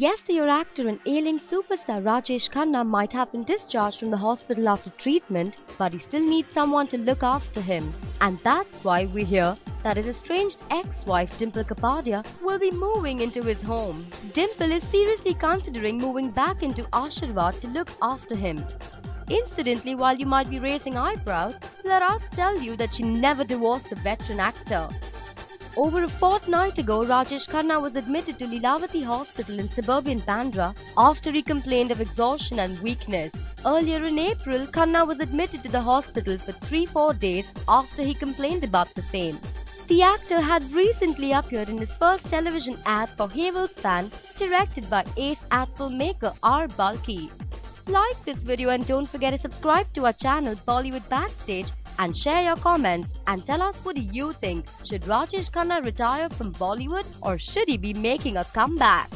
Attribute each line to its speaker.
Speaker 1: Yesteryear actor and ailing superstar Rajesh Khanna might have been discharged from the hospital after treatment, but he still needs someone to look after him. And that's why we hear that his estranged ex-wife Dimple Kapadia will be moving into his home. Dimple is seriously considering moving back into Aashirwad to look after him. Incidentally, while you might be raising eyebrows, let us tell you that she never divorced the veteran actor. Over a fortnight ago, Rajesh Khanna was admitted to Lilavati Hospital in suburban Bandra after he complained of exhaustion and weakness. Earlier in April, Khanna was admitted to the hospital for 3-4 days after he complained about the same. The actor had recently appeared in his first television ad for Havells directed by ace ad filmmaker R. Balki. Like this video and don't forget to subscribe to our channel Bollywood Backstage and share your comments and tell us what do you think. Should Rajesh Khanna retire from Bollywood or should he be making a comeback?